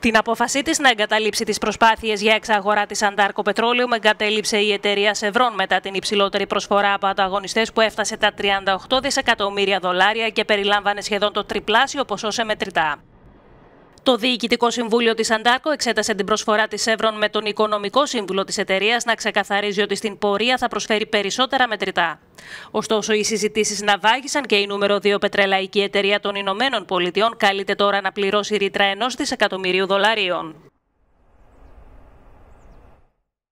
Την απόφασή της να εγκαταλείψει τις προσπάθειες για εξαγορά της Αντάρκο Πετρόλαιου εγκατέλειψε η εταιρεία Σευρών μετά την υψηλότερη προσφορά από ανταγωνιστές που έφτασε τα 38 δισεκατομμύρια δολάρια και περιλάμβανε σχεδόν το τριπλάσιο ποσό σε μετρητά. Το Διοικητικό Συμβούλιο της Αντάρκο εξέτασε την προσφορά της Εύρων με τον Οικονομικό Σύμβουλο της εταιρείας να ξεκαθαρίζει ότι στην πορεία θα προσφέρει περισσότερα μετρητά. Ωστόσο, οι συζητήσεις να βάγισαν και η νούμερο 2 πετρελαϊκή εταιρεία των Ηνωμένων Πολιτειών καλείται τώρα να πληρώσει ρήτρα ενός δισεκατομμυρίου δολαρίων.